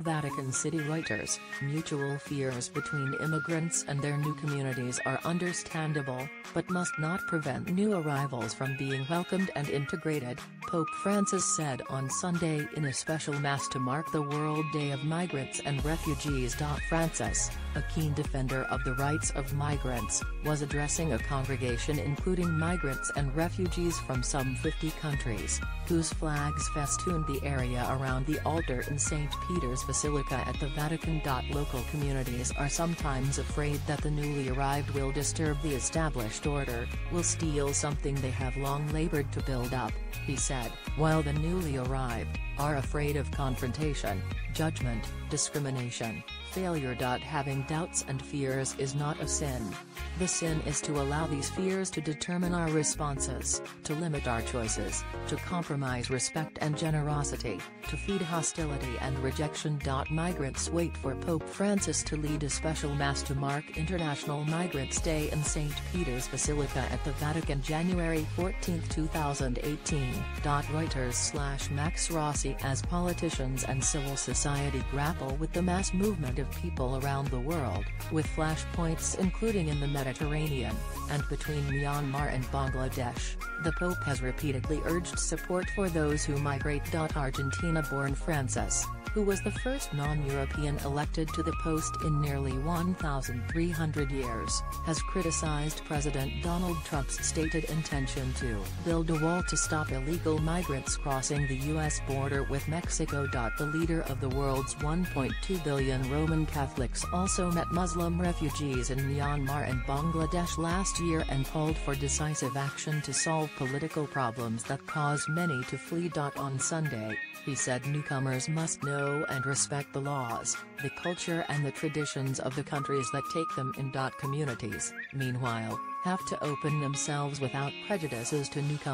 Vatican City Reuters, mutual fears between immigrants and their new communities are understandable, but must not prevent new arrivals from being welcomed and integrated, Pope Francis said on Sunday in a special Mass to mark the World Day of Migrants and Refugees. Francis, a keen defender of the rights of migrants, was addressing a congregation including migrants and refugees from some 50 countries, whose flags festooned the area around the altar in St. Peter's Basilica at the Vatican. Local communities are sometimes afraid that the newly arrived will disturb the established order, will steal something they have long labored to build up, he said, while the newly arrived, are afraid of confrontation, judgment, discrimination, failure. Having doubts and fears is not a sin. The sin is to allow these fears to determine our responses, to limit our choices, to compromise respect and generosity, to feed hostility and rejection. Migrants wait for Pope Francis to lead a special Mass to mark International Migrants' Day in St. Peter's Basilica at the Vatican January 14, 2018. Reuters slash Max Rossi As politicians and civil society grapple with the mass movement of people around the world, with flashpoints including in the Mediterranean, and between Myanmar and Bangladesh, the Pope has repeatedly urged support for those who migrate. Argentina-born Francis, who was the first non-European elected to the post in nearly 1,300 years, has criticized President Donald Trump's stated intention to build a wall to stop illegal migrants crossing the U.S. border with Mexico. The leader of the world's 1.2 billion Roman Catholics also met Muslim refugees in Myanmar and Bangladesh last year and called for decisive action to solve political problems that cause many to flee. On Sunday, he said newcomers must know and respect the laws, the culture and the traditions of the countries that take them in. Communities, meanwhile, have to open themselves without prejudices to newcomers.